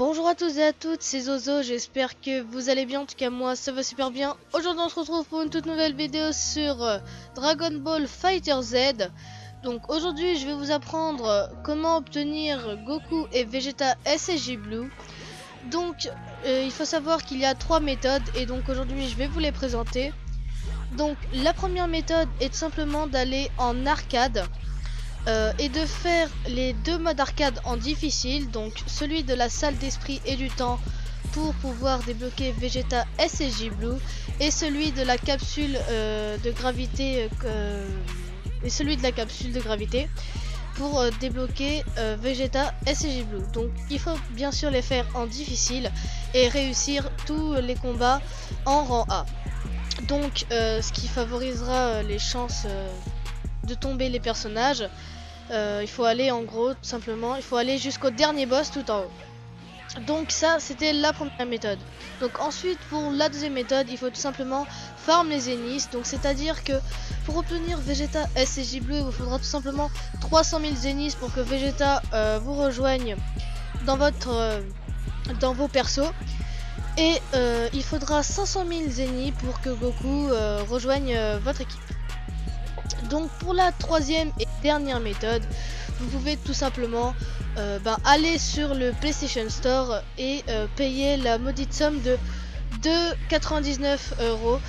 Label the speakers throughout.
Speaker 1: Bonjour à tous et à toutes, c'est Zozo, j'espère que vous allez bien, en tout cas moi ça va super bien. Aujourd'hui on se retrouve pour une toute nouvelle vidéo sur euh, Dragon Ball Fighter Z. Donc aujourd'hui je vais vous apprendre euh, comment obtenir Goku et Vegeta SSJ Blue. Donc euh, il faut savoir qu'il y a trois méthodes et donc aujourd'hui je vais vous les présenter. Donc la première méthode est simplement d'aller en arcade. Euh, et de faire les deux modes arcade en difficile, donc celui de la salle d'esprit et du temps pour pouvoir débloquer Vegeta SSJ Blue et celui de la capsule euh, de gravité euh, et celui de la capsule de gravité pour débloquer Vegeta SSJ Blue. Donc il faut bien sûr les faire en difficile et réussir tous les combats en rang A. Donc ce qui favorisera les chances de tomber les personnages. Euh, il faut aller en gros, tout simplement, il faut aller jusqu'au dernier boss tout en haut. Donc ça, c'était la première méthode. Donc ensuite, pour la deuxième méthode, il faut tout simplement farm les zéniths. Donc c'est-à-dire que pour obtenir Vegeta SCJ Bleu, il vous faudra tout simplement 300 000 zéniths pour que Vegeta euh, vous rejoigne dans votre euh, dans vos persos. Et il faudra 500 000 zéniths pour que Goku rejoigne votre équipe. Donc pour la troisième et dernière méthode, vous pouvez tout simplement euh, ben, aller sur le PlayStation Store et euh, payer la maudite somme de 2,99 euros.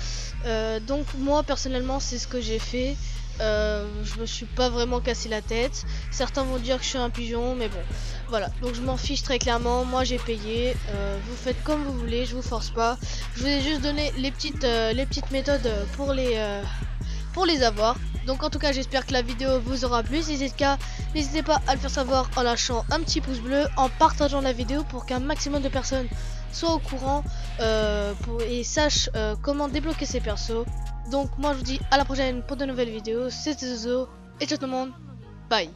Speaker 1: Euh, donc moi personnellement c'est ce que j'ai fait. je me suis pas vraiment cassé la tête. Certains vont dire que je suis un pigeon, mais bon, voilà. Donc je m'en fiche très clairement. Moi j'ai payé. vous faites comme vous voulez, je vous force pas. Je vous ai juste donné les petites, les petites méthodes pour les, pour les avoir. Donc en tout cas j'espère que la vidéo vous aura plu. Si c'est le cas, n'hésitez pas à le faire savoir en lâchant un petit pouce bleu, en partageant la vidéo pour qu'un maximum de personnes soient au courant euh, et sachent euh, comment débloquer ces persos. Donc moi je vous dis à la prochaine pour de nouvelles vidéos. C'était Zozo et tout le monde. Bye